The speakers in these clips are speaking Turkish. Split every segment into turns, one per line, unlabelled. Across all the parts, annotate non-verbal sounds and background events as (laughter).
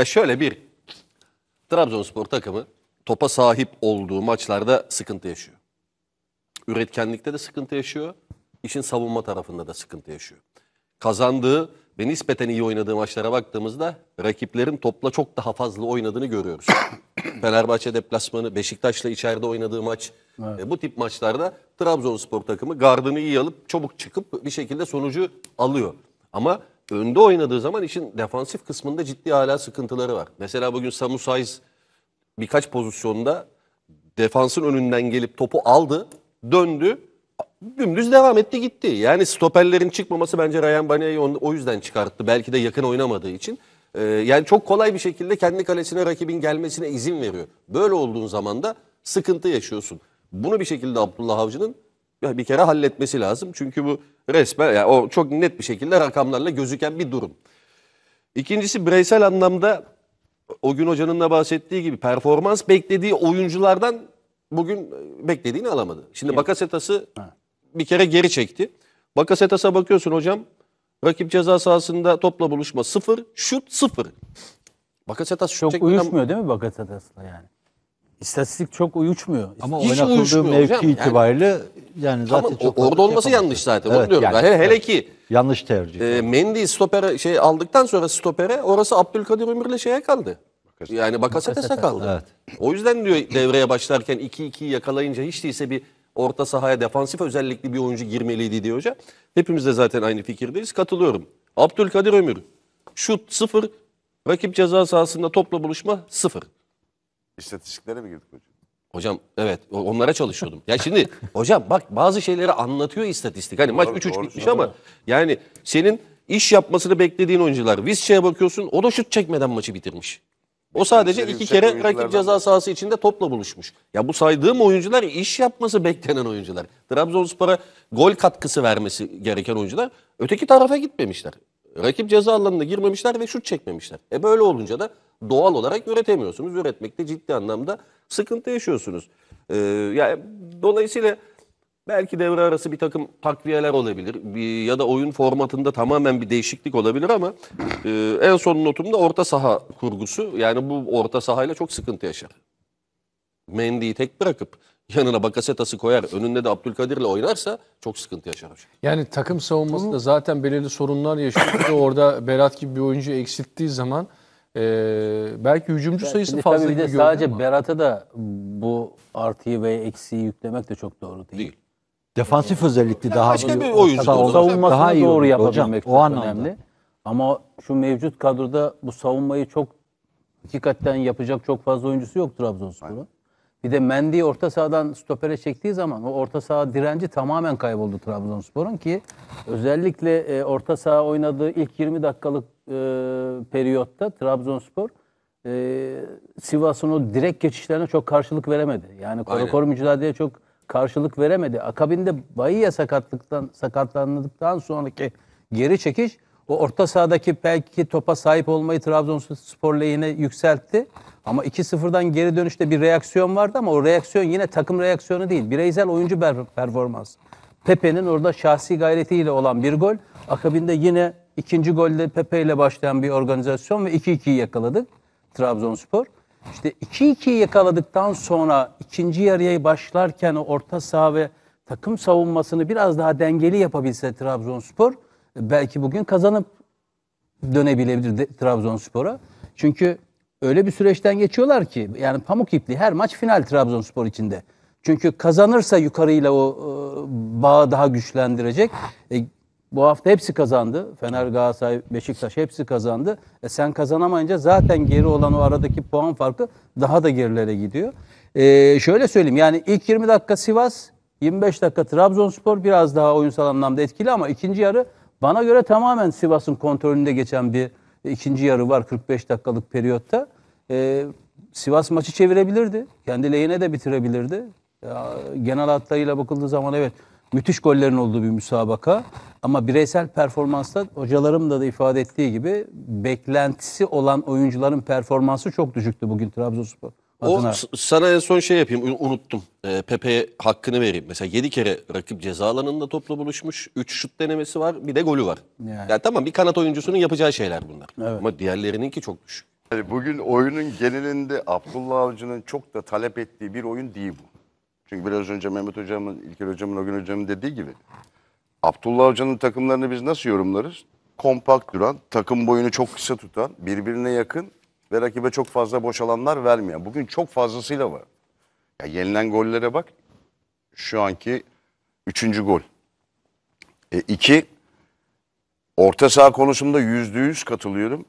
Ya şöyle bir, Trabzonspor takımı topa sahip olduğu maçlarda sıkıntı yaşıyor. Üretkenlikte de sıkıntı yaşıyor. işin savunma tarafında da sıkıntı yaşıyor. Kazandığı ve nispeten iyi oynadığı maçlara baktığımızda rakiplerin topla çok daha fazla oynadığını görüyoruz. (coughs) Fenerbahçe deplasmanı, Beşiktaş'la içeride oynadığı maç. e, bu tip maçlarda Trabzonspor takımı gardını iyi alıp çabuk çıkıp bir şekilde sonucu alıyor. Ama önde oynadığı zaman işin defansif kısmında ciddi hala sıkıntıları var. Mesela bugün Samu Saiz birkaç pozisyonda defansın önünden gelip topu aldı, döndü, dümdüz devam etti gitti. Yani stoperlerin çıkmaması bence Ryan Bane'yi on- o yüzden çıkarttı. Belki de yakın oynamadığı için. Ee, yani çok kolay bir şekilde kendi kalesine rakibin gelmesine izin veriyor. Böyle olduğun zaman da sıkıntı yaşıyorsun. Bunu bir şekilde Abdullah Avcı'nın bir kere halletmesi lazım. Çünkü bu resmen yani o çok net bir şekilde rakamlarla gözüken bir durum. İkincisi bireysel anlamda o gün hocanın da bahsettiği gibi performans beklediği oyunculardan bugün e, beklediğini alamadı. Şimdi Bakasetas'ı bir kere geri çekti. Bakasetas'a bakıyorsun hocam. Rakip ceza sahasında topla buluşma sıfır, şut sıfır. Bakasetas
Çok uyuşmuyor değil mi Bakasetas'la yani? İstatistik çok uyuşmuyor.
Ama
Hiç
oynatıldığı
uyuşmuyor
mevki
hocam. Yani-
itibariyle yani zaten
Tamam,
çok
o- orada olması yanlış zaten.
Evet,
Onu diyorum.
yani,
Ben. hele, hele ki
yanlış tercih.
e, Mendy stopere şey aldıktan sonra stopere orası Abdülkadir Ömür'le şeye kaldı. Yani Bakasetas'a kaldı. O yüzden diyor devreye başlarken 2-2'yi yakalayınca hiç değilse bir orta sahaya defansif özellikli bir oyuncu girmeliydi diyor hoca. Hepimiz de zaten aynı fikirdeyiz. Katılıyorum. Abdülkadir Ömür şut sıfır, rakip ceza sahasında topla buluşma sıfır.
İstatistiklere mi girdik hocam?
Hocam evet o- onlara çalışıyordum. Ya şimdi (laughs) hocam bak bazı şeyleri anlatıyor istatistik. Hani maç
Doğru,
3-3
doğru
bitmiş ama yani senin iş yapmasını beklediğin oyuncular. Visca'ya bakıyorsun o da şut çekmeden maçı bitirmiş. O sadece iki
yüksek
kere rakip ceza sahası içinde topla buluşmuş. Ya bu saydığım oyuncular iş yapması beklenen oyuncular. Trabzonspor'a gol katkısı vermesi gereken oyuncular öteki tarafa gitmemişler. Rakip ceza alanına girmemişler ve şut çekmemişler. E böyle olunca da doğal olarak üretemiyorsunuz. Üretmekte ciddi anlamda sıkıntı yaşıyorsunuz. Ee, yani dolayısıyla belki devre arası bir takım takviyeler olabilir. Bir, ya da oyun formatında tamamen bir değişiklik olabilir ama e, en son notumda orta saha kurgusu. Yani bu orta sahayla çok sıkıntı yaşar. Mendy'yi tek bırakıp yanına Bakasetas'ı koyar, önünde de Abdülkadir'le oynarsa çok sıkıntı yaşar.
Yani takım savunmasında zaten belirli sorunlar yaşıyor. Orada Berat gibi bir oyuncu eksilttiği zaman e, belki hücumcu sayısı
Şimdi
fazla gibi
de
görünüyor
sadece
ama.
Berat'a da bu artıyı ve eksiği yüklemek de çok doğru değil.
Değil.
Defansif özellikli daha
başka bir oyuncu
savunmasını
daha iyi
doğru yapabilmek
hocam.
çok
O anlamda.
önemli. Ama şu mevcut kadroda bu savunmayı çok hakikaten yapacak çok fazla oyuncusu yok Trabzonspor'un. Bir de Mendy orta sahadan stopere çektiği zaman o orta saha direnci tamamen kayboldu Trabzonspor'un ki özellikle e, orta saha oynadığı ilk 20 dakikalık e, periyotta Trabzonspor e, Sivas'ın o direkt geçişlerine çok karşılık veremedi. Yani koru mücadeleye çok karşılık veremedi. Akabinde Bahia sakatlıktan sakatlandıktan sonraki geri çekiş o orta sahadaki belki topa sahip olmayı Trabzonspor lehine yükseltti. Ama 2-0'dan geri dönüşte bir reaksiyon vardı ama o reaksiyon yine takım reaksiyonu değil. Bireysel oyuncu per- performans. Pepe'nin orada şahsi gayretiyle olan bir gol. Akabinde yine ikinci golde Pepe ile başlayan bir organizasyon ve 2-2'yi yakaladık Trabzonspor. İşte 2-2'yi yakaladıktan sonra ikinci yarıya başlarken o orta saha ve takım savunmasını biraz daha dengeli yapabilse Trabzonspor belki bugün kazanıp dönebilebilir Trabzonspor'a. Çünkü öyle bir süreçten geçiyorlar ki yani pamuk ipliği her maç final Trabzonspor içinde. Çünkü kazanırsa yukarıyla o e, bağı daha güçlendirecek. E, bu hafta hepsi kazandı. Fener, Galatasaray, Beşiktaş hepsi kazandı. E sen kazanamayınca zaten geri olan o aradaki puan farkı daha da gerilere gidiyor. E, şöyle söyleyeyim yani ilk 20 dakika Sivas, 25 dakika Trabzonspor biraz daha oyunsal anlamda etkili ama ikinci yarı bana göre tamamen Sivas'ın kontrolünde geçen bir ikinci yarı var 45 dakikalık periyotta. Ee, Sivas maçı çevirebilirdi. Kendi lehine de bitirebilirdi. Ya, genel hatlarıyla bakıldığı zaman evet müthiş gollerin olduğu bir müsabaka. Ama bireysel performansta hocalarım da, da ifade ettiği gibi beklentisi olan oyuncuların performansı çok düşüktü bugün Trabzonspor adına.
s- sana en son şey yapayım un- unuttum. Ee, Pepe'ye hakkını vereyim. Mesela 7 kere rakip ceza alanında topla buluşmuş. 3 şut denemesi var. Bir de golü var.
Yani.
Yani tamam bir kanat oyuncusunun yapacağı şeyler bunlar. Ama diğerlerininki çok düşük.
Yani bugün oyunun genelinde Abdullah Avcı'nın çok da talep ettiği bir oyun değil bu. Çünkü biraz önce Mehmet Hocam'ın, İlker Hocam'ın, o gün Hocam'ın dediği gibi Abdullah Avcı'nın takımlarını biz nasıl yorumlarız? Kompakt duran, takım boyunu çok kısa tutan, birbirine yakın ve rakibe çok fazla boş alanlar vermeyen. Bugün çok fazlasıyla var. Ya yenilen gollere bak. Şu anki üçüncü gol. E, iki, orta saha konusunda yüzde yüz katılıyorum.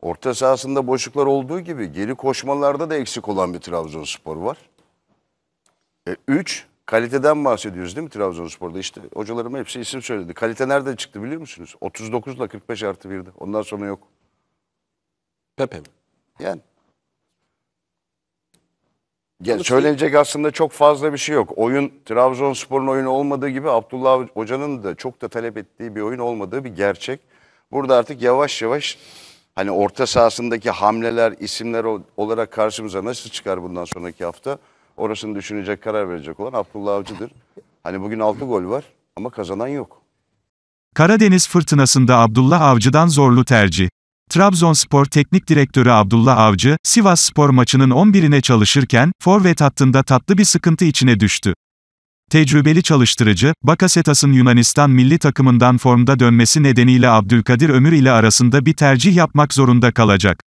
Orta sahasında boşluklar olduğu gibi geri koşmalarda da eksik olan bir Trabzonspor var. E, üç, kaliteden bahsediyoruz değil mi Trabzonspor'da? İşte hocalarım hepsi isim söyledi. Kalite nerede çıktı biliyor musunuz? 39 ile 45 artı 1'de. Ondan sonra yok.
Pepe mi?
Yani. Ya söylenecek aslında çok fazla bir şey yok. Oyun Trabzonspor'un oyunu olmadığı gibi Abdullah Hoca'nın da çok da talep ettiği bir oyun olmadığı bir gerçek. Burada artık yavaş yavaş hani orta sahasındaki hamleler, isimler olarak karşımıza nasıl çıkar bundan sonraki hafta? Orasını düşünecek, karar verecek olan Abdullah Avcı'dır. Hani bugün 6 gol var ama kazanan yok.
Karadeniz fırtınasında Abdullah Avcı'dan zorlu tercih. Trabzonspor Teknik Direktörü Abdullah Avcı, Sivas Spor maçının 11'ine çalışırken, forvet hattında tatlı bir sıkıntı içine düştü. Tecrübeli çalıştırıcı, Bakasetas'ın Yunanistan milli takımından formda dönmesi nedeniyle Abdülkadir Ömür ile arasında bir tercih yapmak zorunda kalacak.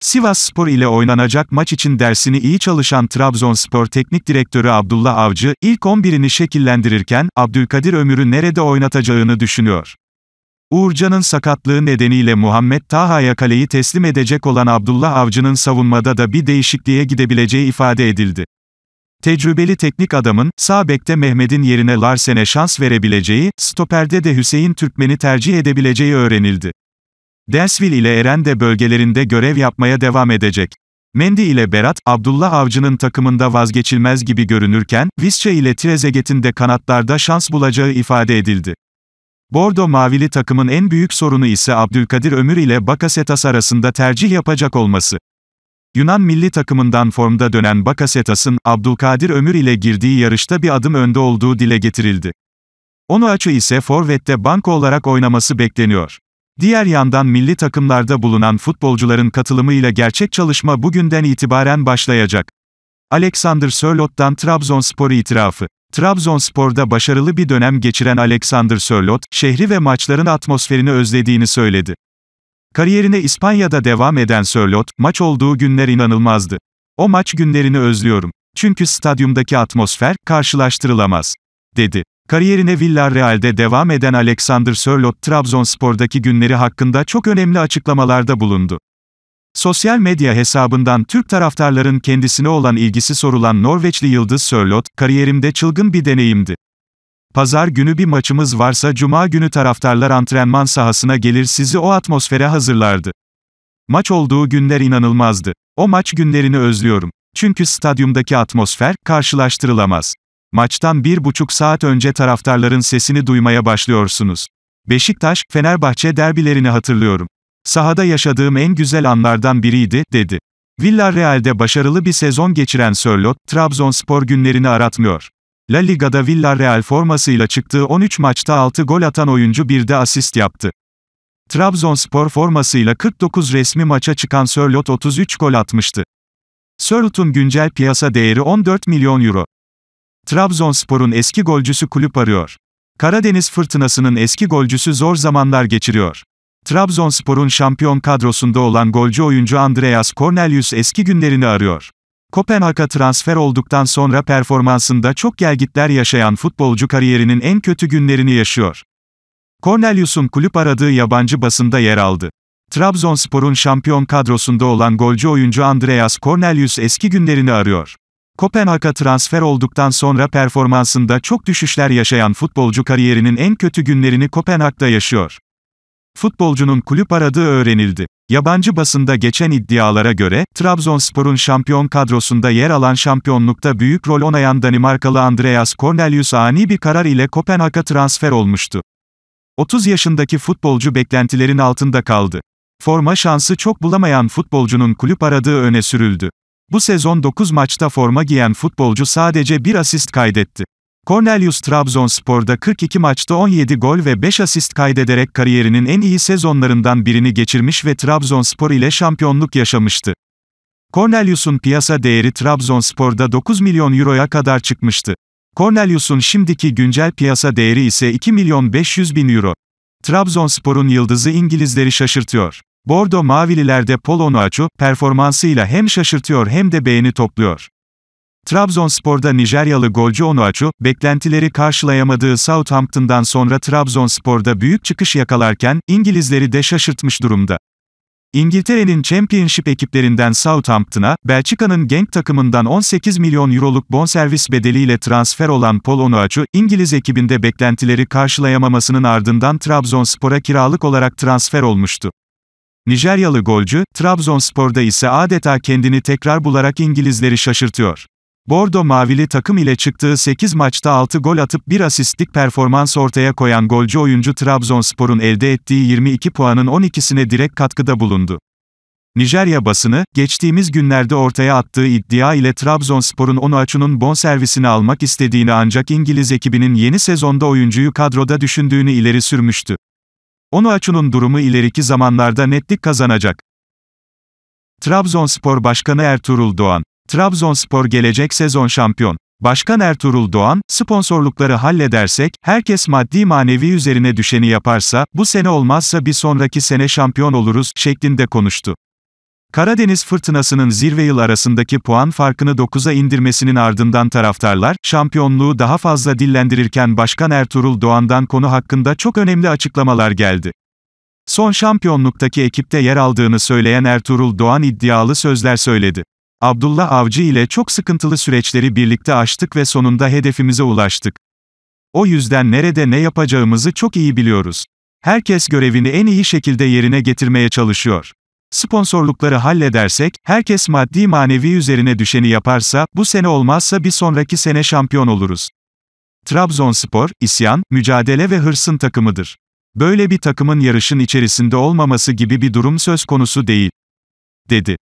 Sivas Spor ile oynanacak maç için dersini iyi çalışan Trabzonspor Teknik Direktörü Abdullah Avcı, ilk 11'ini şekillendirirken, Abdülkadir Ömür'ü nerede oynatacağını düşünüyor. Uğurcan'ın sakatlığı nedeniyle Muhammed Taha'ya kaleyi teslim edecek olan Abdullah Avcı'nın savunmada da bir değişikliğe gidebileceği ifade edildi. Tecrübeli teknik adamın, sağ bekte Mehmet'in yerine Larsen'e şans verebileceği, stoperde de Hüseyin Türkmen'i tercih edebileceği öğrenildi. Densville ile Eren de bölgelerinde görev yapmaya devam edecek. Mendy ile Berat, Abdullah Avcı'nın takımında vazgeçilmez gibi görünürken, Visca ile Trezeguet'in de kanatlarda şans bulacağı ifade edildi. Bordo Mavili takımın en büyük sorunu ise Abdülkadir Ömür ile Bakasetas arasında tercih yapacak olması. Yunan milli takımından formda dönen Bakasetas'ın, Abdülkadir Ömür ile girdiği yarışta bir adım önde olduğu dile getirildi. Onu açı ise forvette banko olarak oynaması bekleniyor. Diğer yandan milli takımlarda bulunan futbolcuların katılımıyla gerçek çalışma bugünden itibaren başlayacak. Alexander Sörlot'tan Trabzonspor itirafı. Trabzonspor'da başarılı bir dönem geçiren Alexander Sörlot, şehri ve maçların atmosferini özlediğini söyledi. Kariyerine İspanya'da devam eden Sörlot, maç olduğu günler inanılmazdı. O maç günlerini özlüyorum. Çünkü stadyumdaki atmosfer, karşılaştırılamaz. Dedi. Kariyerine Villarreal'de devam eden Alexander Sörlot Trabzonspor'daki günleri hakkında çok önemli açıklamalarda bulundu. Sosyal medya hesabından Türk taraftarların kendisine olan ilgisi sorulan Norveçli Yıldız Sörlot, kariyerimde çılgın bir deneyimdi. Pazar günü bir maçımız varsa cuma günü taraftarlar antrenman sahasına gelir sizi o atmosfere hazırlardı. Maç olduğu günler inanılmazdı. O maç günlerini özlüyorum. Çünkü stadyumdaki atmosfer, karşılaştırılamaz. Maçtan bir buçuk saat önce taraftarların sesini duymaya başlıyorsunuz. Beşiktaş, Fenerbahçe derbilerini hatırlıyorum. Sahada yaşadığım en güzel anlardan biriydi, dedi. Villarreal'de başarılı bir sezon geçiren Sörlot, Trabzonspor günlerini aratmıyor. La Liga'da Villarreal formasıyla çıktığı 13 maçta 6 gol atan oyuncu bir de asist yaptı. Trabzonspor formasıyla 49 resmi maça çıkan Sörlot 33 gol atmıştı. Sörlot'un güncel piyasa değeri 14 milyon euro. Trabzonspor'un eski golcüsü kulüp arıyor. Karadeniz Fırtınası'nın eski golcüsü zor zamanlar geçiriyor. Trabzonspor'un şampiyon kadrosunda olan golcü oyuncu Andreas Cornelius eski günlerini arıyor. Kopenhag'a transfer olduktan sonra performansında çok gelgitler yaşayan futbolcu kariyerinin en kötü günlerini yaşıyor. Cornelius'un kulüp aradığı yabancı basında yer aldı. Trabzonspor'un şampiyon kadrosunda olan golcü oyuncu Andreas Cornelius eski günlerini arıyor. Kopenhag'a transfer olduktan sonra performansında çok düşüşler yaşayan futbolcu kariyerinin en kötü günlerini Kopenhag'da yaşıyor. Futbolcunun kulüp aradığı öğrenildi. Yabancı basında geçen iddialara göre, Trabzonspor'un şampiyon kadrosunda yer alan şampiyonlukta büyük rol oynayan Danimarkalı Andreas Cornelius ani bir karar ile Kopenhag'a transfer olmuştu. 30 yaşındaki futbolcu beklentilerin altında kaldı. Forma şansı çok bulamayan futbolcunun kulüp aradığı öne sürüldü. Bu sezon 9 maçta forma giyen futbolcu sadece bir asist kaydetti. Cornelius Trabzonspor'da 42 maçta 17 gol ve 5 asist kaydederek kariyerinin en iyi sezonlarından birini geçirmiş ve Trabzonspor ile şampiyonluk yaşamıştı. Cornelius'un piyasa değeri Trabzonspor'da 9 milyon euroya kadar çıkmıştı. Cornelius'un şimdiki güncel piyasa değeri ise 2 milyon 500 bin euro. Trabzonspor'un yıldızı İngilizleri şaşırtıyor. Bordo Mavililerde Paul Onuachu, performansıyla hem şaşırtıyor hem de beğeni topluyor. Trabzonspor'da Nijeryalı golcü Onuachu, beklentileri karşılayamadığı Southampton'dan sonra Trabzonspor'da büyük çıkış yakalarken, İngilizleri de şaşırtmış durumda. İngiltere'nin Championship ekiplerinden Southampton'a, Belçika'nın Genk takımından 18 milyon euroluk bonservis bedeliyle transfer olan Paul Onuachu, İngiliz ekibinde beklentileri karşılayamamasının ardından Trabzonspor'a kiralık olarak transfer olmuştu. Nijeryalı golcü, Trabzonspor'da ise adeta kendini tekrar bularak İngilizleri şaşırtıyor. Bordo Mavili takım ile çıktığı 8 maçta 6 gol atıp 1 asistlik performans ortaya koyan golcü oyuncu Trabzonspor'un elde ettiği 22 puanın 12'sine direkt katkıda bulundu. Nijerya basını, geçtiğimiz günlerde ortaya attığı iddia ile Trabzonspor'un Onuachu'nun bonservisini almak istediğini ancak İngiliz ekibinin yeni sezonda oyuncuyu kadroda düşündüğünü ileri sürmüştü. Onuachu'nun durumu ileriki zamanlarda netlik kazanacak. Trabzonspor Başkanı Ertuğrul Doğan Trabzonspor gelecek sezon şampiyon. Başkan Ertuğrul Doğan, sponsorlukları halledersek, herkes maddi manevi üzerine düşeni yaparsa, bu sene olmazsa bir sonraki sene şampiyon oluruz, şeklinde konuştu. Karadeniz fırtınasının zirve yıl arasındaki puan farkını 9'a indirmesinin ardından taraftarlar, şampiyonluğu daha fazla dillendirirken Başkan Ertuğrul Doğan'dan konu hakkında çok önemli açıklamalar geldi. Son şampiyonluktaki ekipte yer aldığını söyleyen Ertuğrul Doğan iddialı sözler söyledi. Abdullah Avcı ile çok sıkıntılı süreçleri birlikte aştık ve sonunda hedefimize ulaştık. O yüzden nerede ne yapacağımızı çok iyi biliyoruz. Herkes görevini en iyi şekilde yerine getirmeye çalışıyor. Sponsorlukları halledersek, herkes maddi manevi üzerine düşeni yaparsa, bu sene olmazsa bir sonraki sene şampiyon oluruz. Trabzonspor, isyan, mücadele ve hırsın takımıdır. Böyle bir takımın yarışın içerisinde olmaması gibi bir durum söz konusu değil. dedi.